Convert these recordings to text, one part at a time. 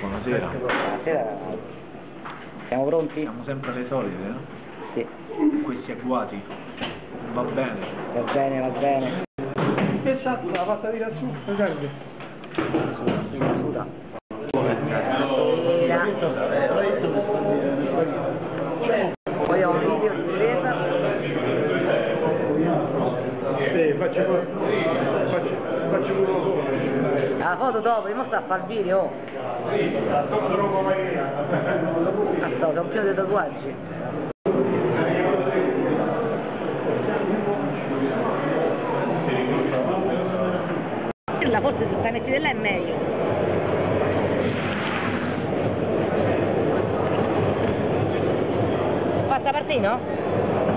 Buonasera. Buonasera. Siamo pronti? Siamo sempre le solite, no? Sì. Questi agguati. Va bene. Va bene, va bene. Esatto, la fatta di lassù, lo serve. Poi ho un video di ripresa. Sì, faccio. La foto dopo, prima sta a fare il video. Oh. Aspetta, sono pieno di tatuaggi. La forse se la metti là è meglio. Passa partino?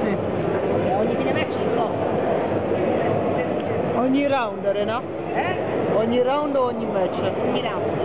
Sì. Ogni fine match un po'. Ogni round, Rena? Eh? Ogni round o ogni match? Ogni round.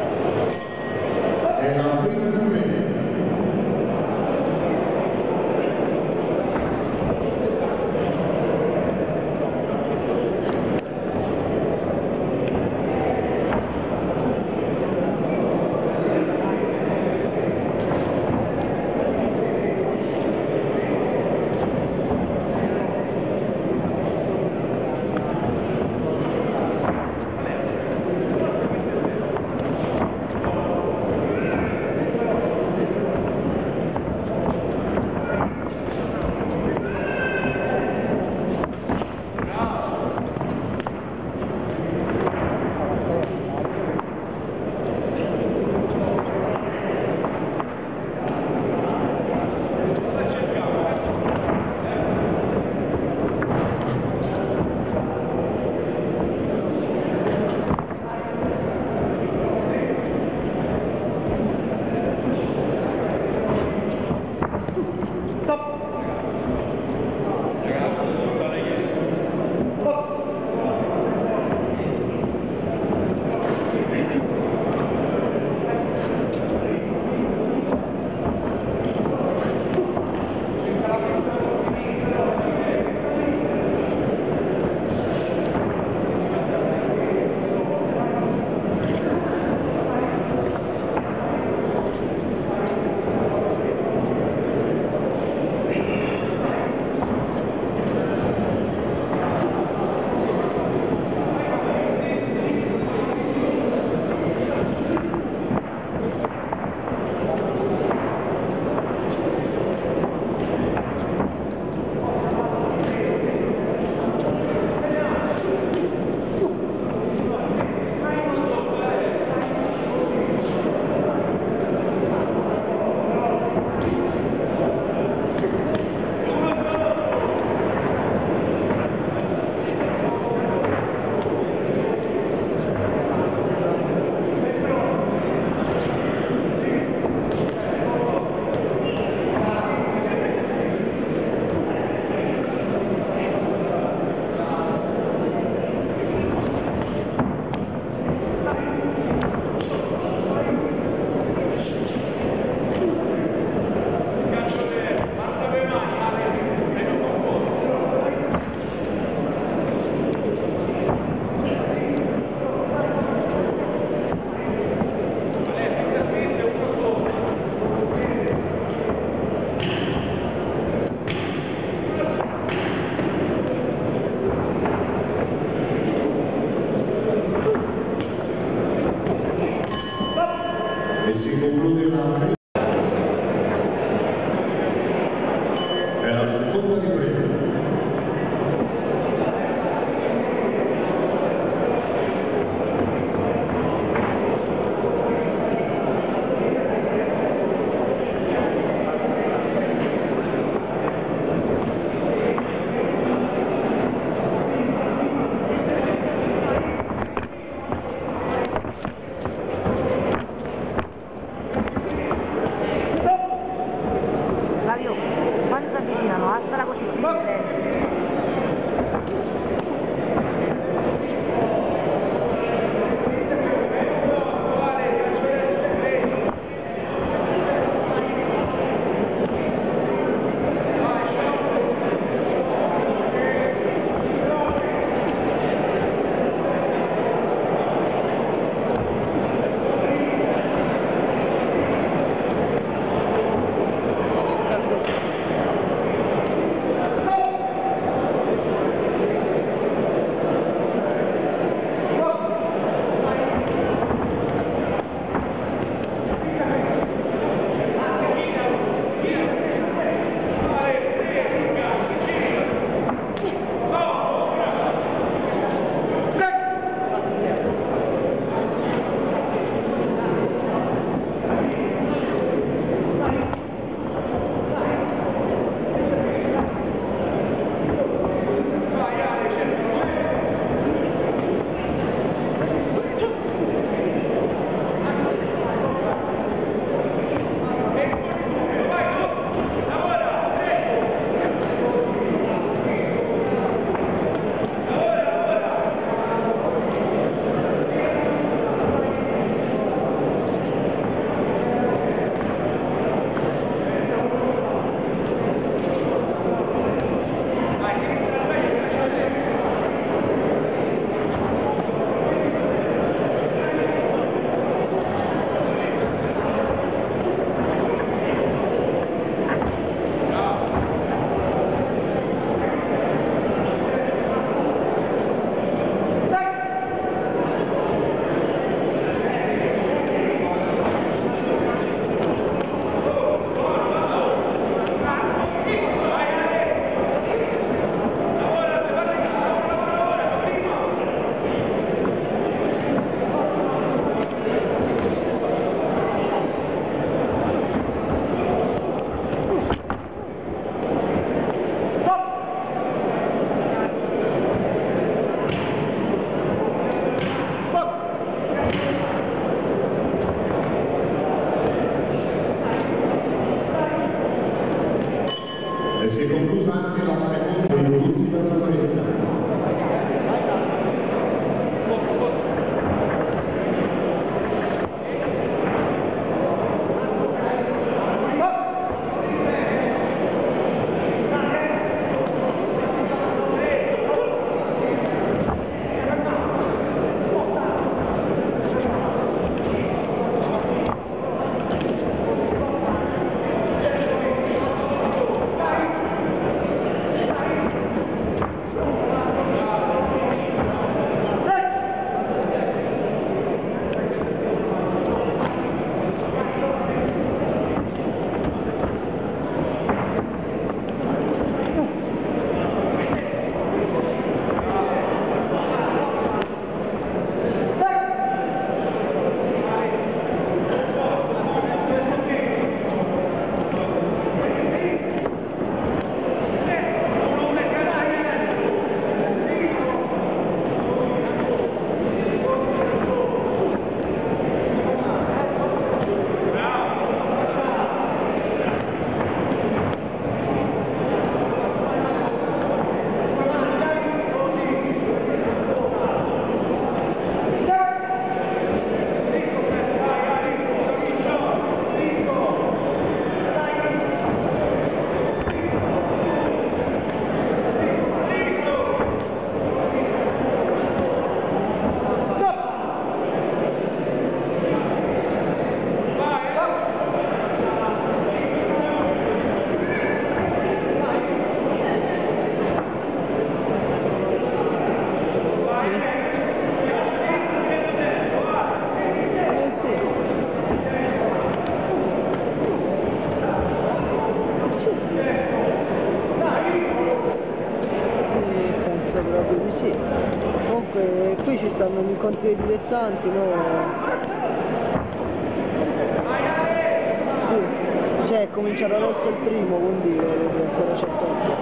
Primo, quindi ancora tempo.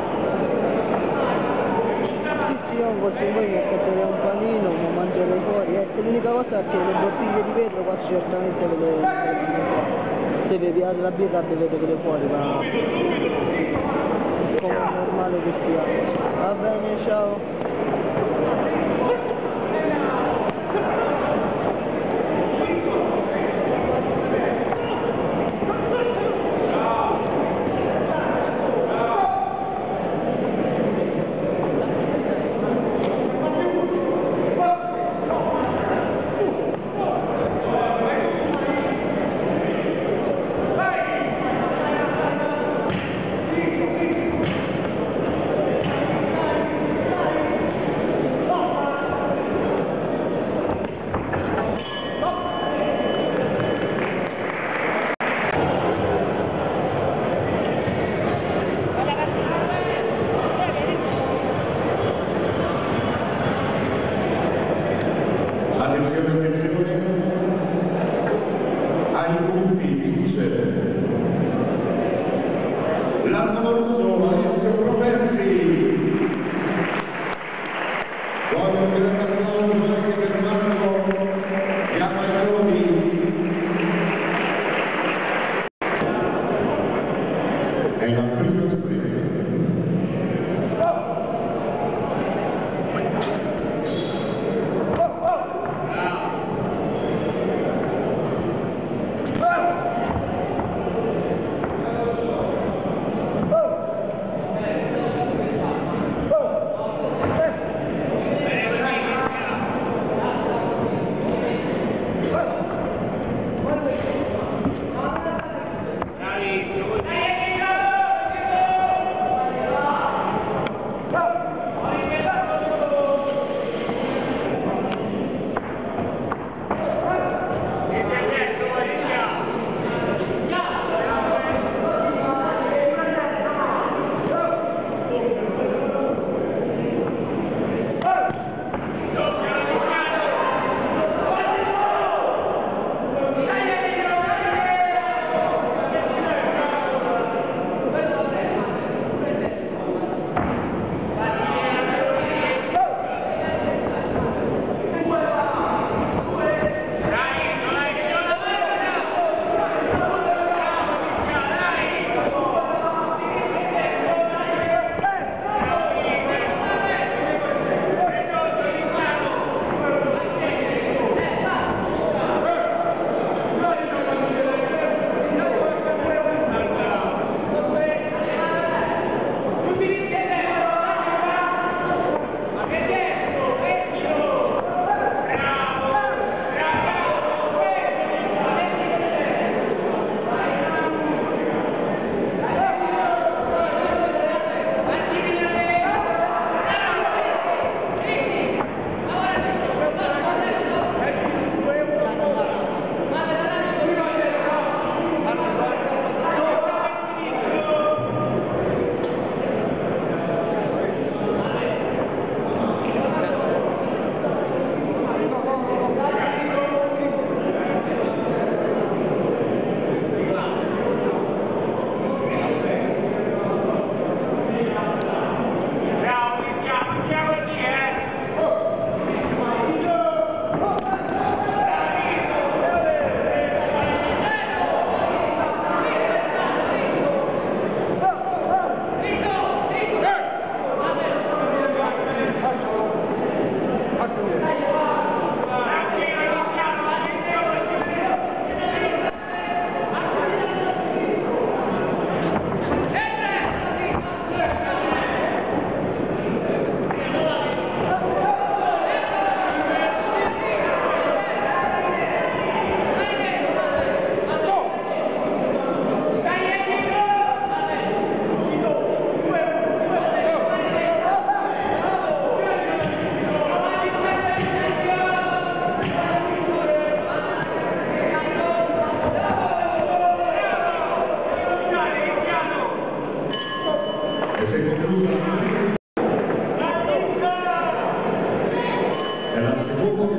Sì, sì, io fossi voi mi accatterei un panino, ma mangerei fuori. Ecco, l'unica cosa è che le bottiglie di vetro qua certamente ve le... Se beviate la birra bevetevele fuori, ma... Come è normale che sia. Va bene, ciao. Thank you.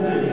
Amen.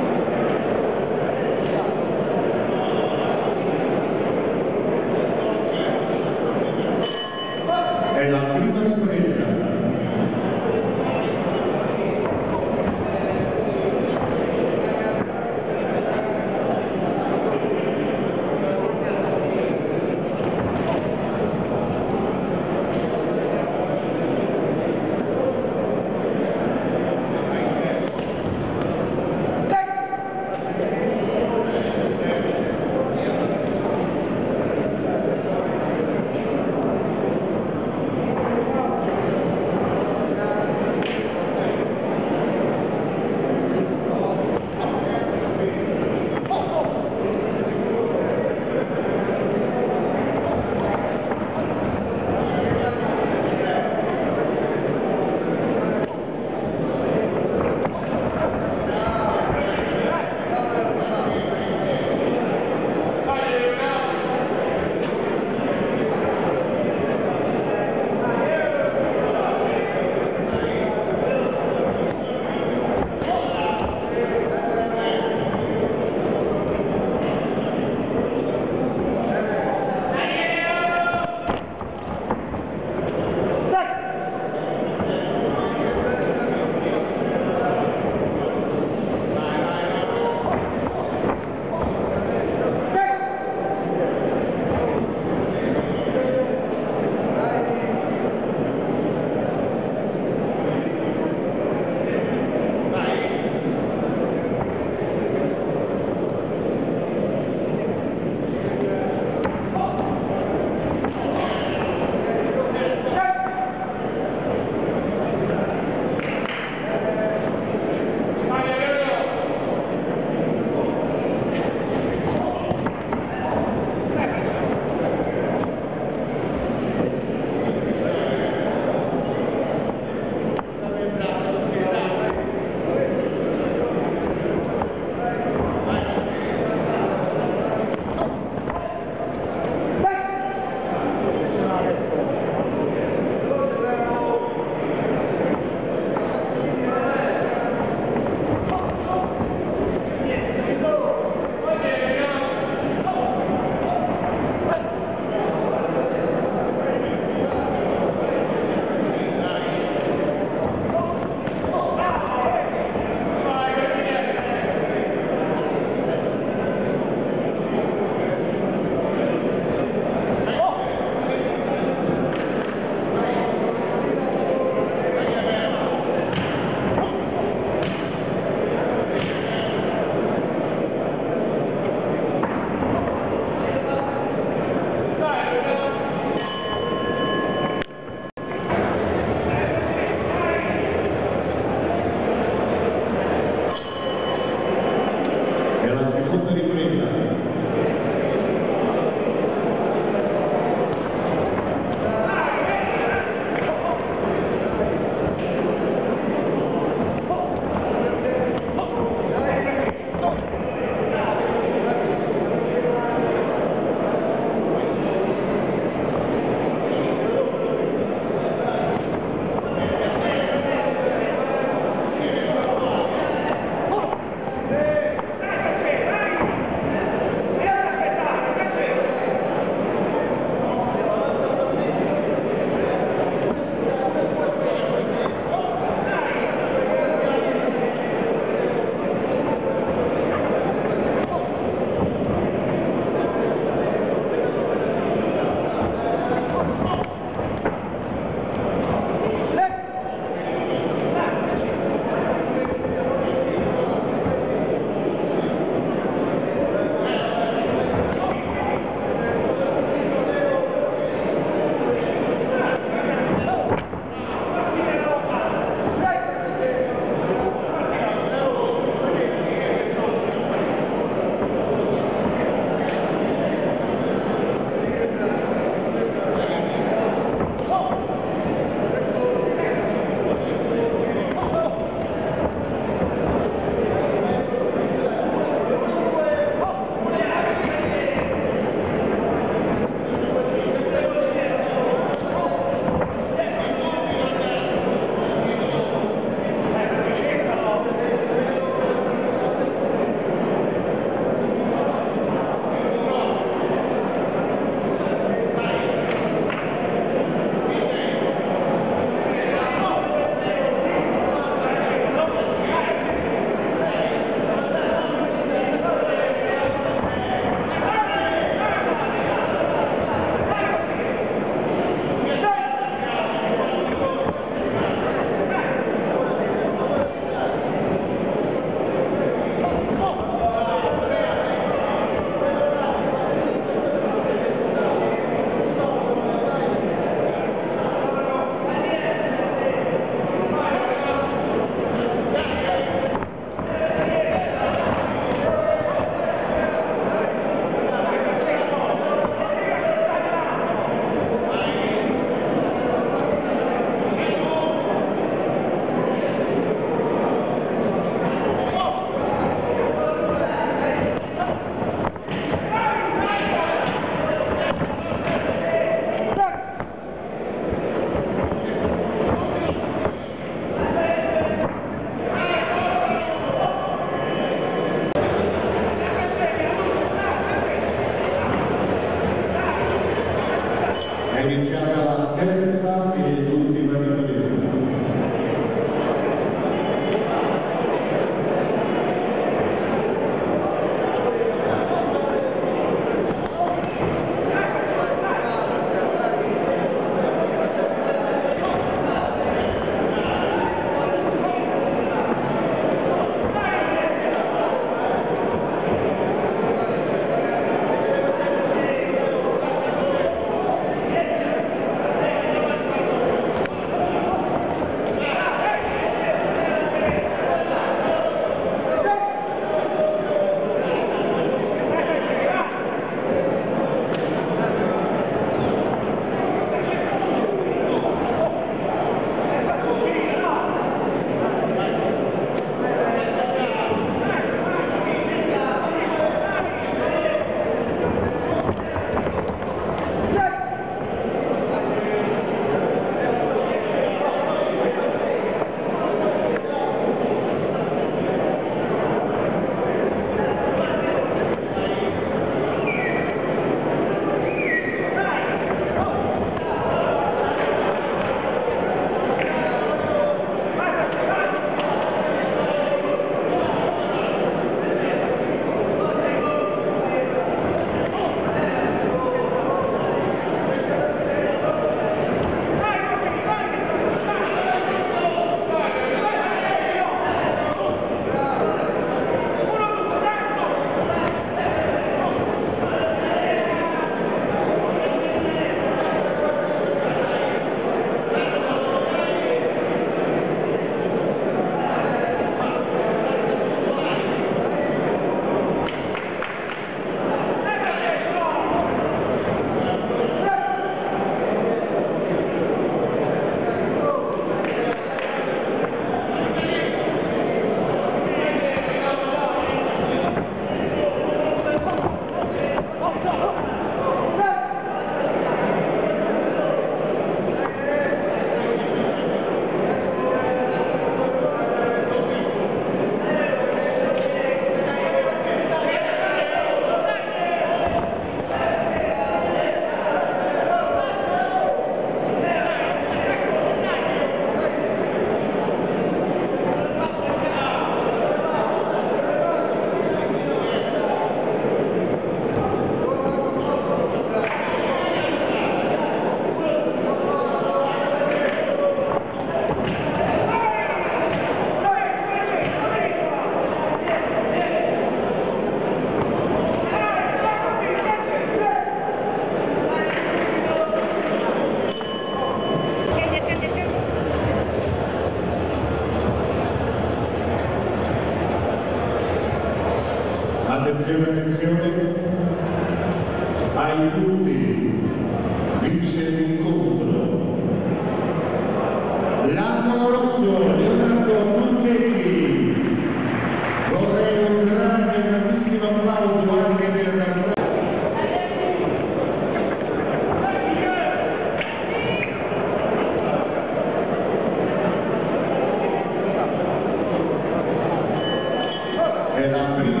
È